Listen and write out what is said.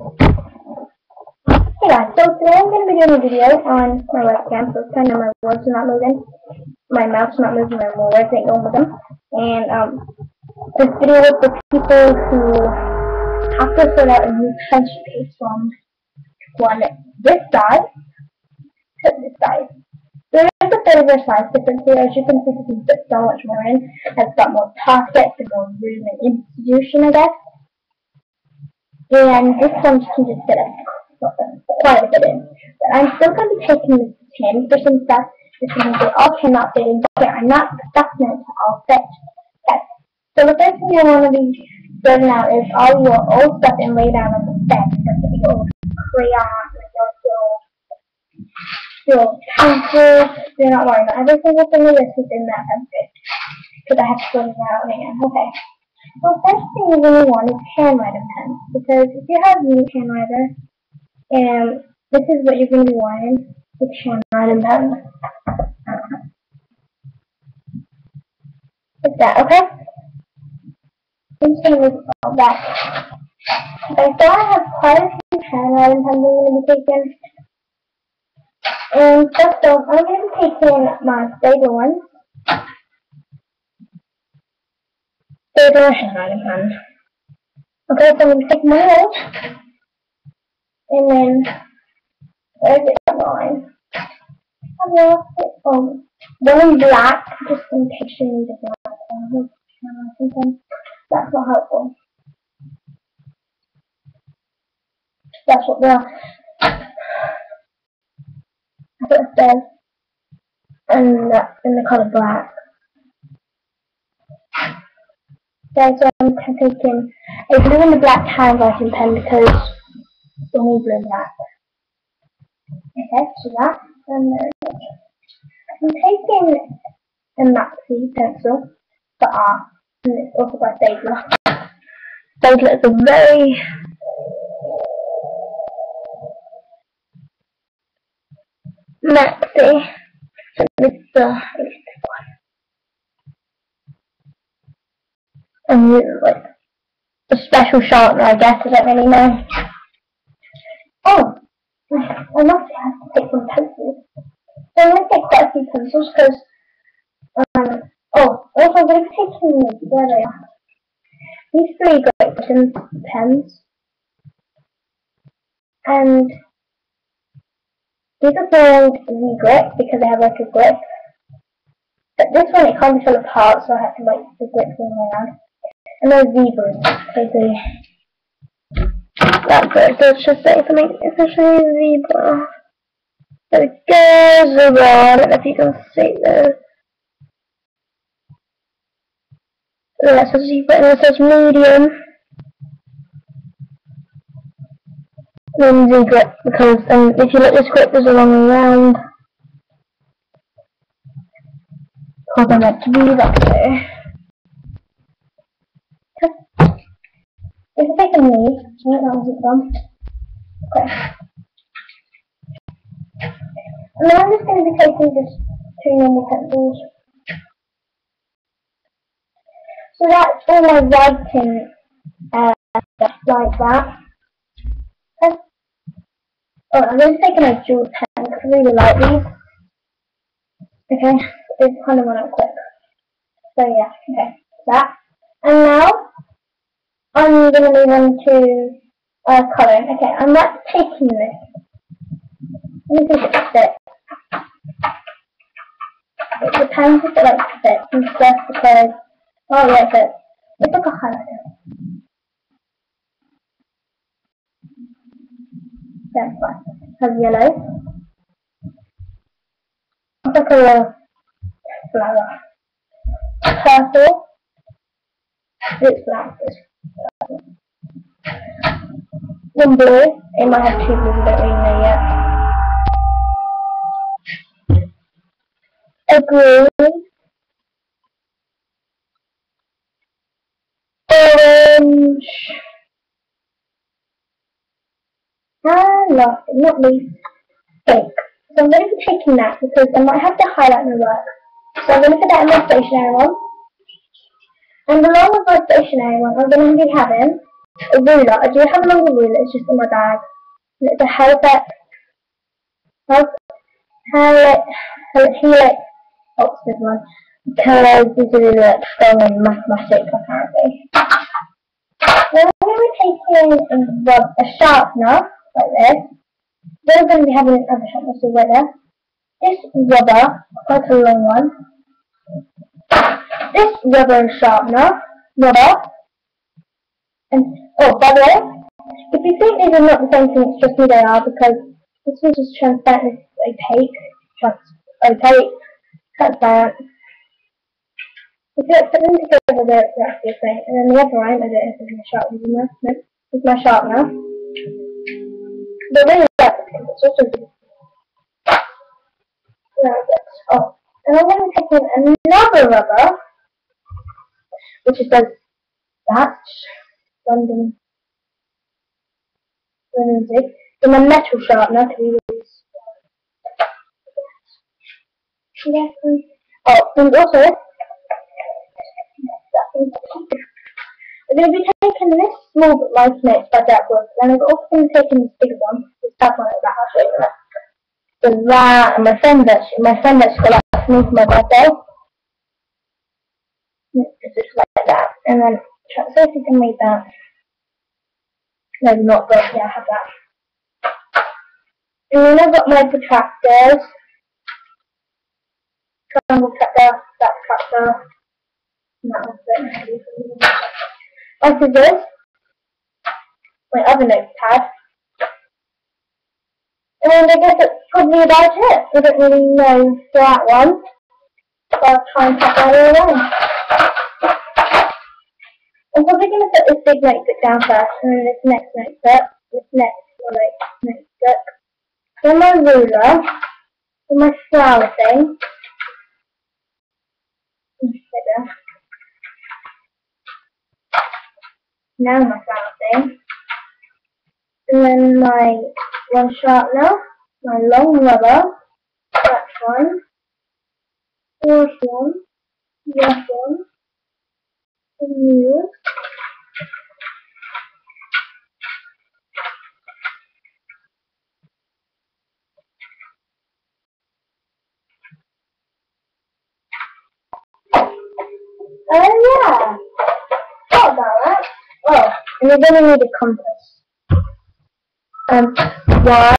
Hey guys, so today I'm going to be doing a video on my webcam, so it's kind of my words are not moving, my mouse not moving, my words ain't going with them, and um, this video is for people who have to fill out a new country from one this side to this side. There is a bit of a size difference here, as you can see, this is so much more in, it's got more pockets and more room and institution, I guess. And this one just fit a, quite a bit in. But I'm still going to be taking this tin for some stuff, just because they all cannot fit in here. I'm not stuffing it to all fit. Okay. So the first thing I want to be building out is all your old stuff and lay down on the bed. Like your old crayons, your, your, your pencils. Do not worry, not every single thing of this is in that pencil. Because I have to build it out again. Okay. Well, first thing you really want is handwriting pens, because if you have new handwriter, and this is what you're going to be wanting, it's handwriting pens. Like that, okay? I'm just going to move all that. Okay, so I have quite a few handwriting pens I'm going to be taking. And first off, I'm going to be taking my favorite ones. Okay, so I'm going to take my notes, and then, where's it going? It. Um, one in black, just in need a black something. That's not helpful. That's what the, that's what it says, and that's in the color black. Guys, I'm um, taking a blue and a black handwriting pen because we need blue and black. Okay, so that, and then I'm taking a Maxi pencil for art, and it's also by Staedtler. Staedtler is a very Maxi, so it's the, and you're like a special sharpener, I guess. I don't really know. Oh, I must have to take some pencils. So I'm gonna take quite a few pencils because um. Oh, also I'm gonna be taking where they are. These three Great Britain pens, and these are called the grip because they have like a grip. But this one it can't be fell apart, so I have to like the grip going around and a zebra. That's it. So it's just say something. Actually a zebra. There we go, zebra. I don't know if you can see this. That's a zebra, and it says medium. Then zebra, because um, if you look, this grip is along around. Hold on, meant to be that way. It's taken me. Where that was from? Okay. And I'm just going to be taking just two normal pencils. So that's all my writing uh, like that. Okay. Oh, I'm just taking a dual pen because I really like these. Okay, this kind of went up quick. So yeah, okay, that. And now, I'm going to move on to uh, colour. Okay, I'm not taking this. Let me see if it depends if it like fits and stuff because, oh yeah fits. It's like a highlighter. That's fine. Has yellow. It's like a flower. Purple. It's black. One blue. It might have two blues, I don't know yet. A green. Orange. And last but not least, pink. So I'm going to be taking that because I might have to highlight my work. So I'm going to put that in my stationery one. And along with my stationery one, I'm going to be having a ruler. I do have a longer ruler, it's just in my bag. And it's a Halifax, Halifax, Helix Oxford one. Because this is like strong in mathematics apparently. Then we're going to be taking a, a sharpener, like this. I'm going to be having another sharpener, so there. This rubber, quite a long one. This rubber sharpener, rubber, and, oh, by the way, if you think these are not the same thing, it's just me they are, because this one is transparent, it's opaque, trans opaque, transparent. If you put them together, they're exactly the same. And then the other one, I don't know if there's my sharpener. No, it's my sharpener. But really it's also. Oh. And I'm going to take another rubber, which does that. London music in a metal sharpener to use. Oh, and also, we're going to be taking this small life notes by Jack Wood, and we're also going to be taking this bigger one, this tough one that I'll show you that, and my friend actually, my friend actually got that me for my birthday. It's just like that, and then if you can read that. No, not that. Yeah, I have that. And then I've got my protractors. Triangle tractor, that tractor. And that one's a bit My scissors. My other notepad. And I guess that's probably about it. I don't really know that one. So I'll try and put that all around. I'm probably going to put this big notebook down first, and then this next notebook, this next notebook, then my ruler, then my flower thing, now my flower thing, and then my one sharpener, my long rubber, that one, this one, this one, the Oh yeah. Thought about that. Oh, and you're gonna need a compass. Um, why?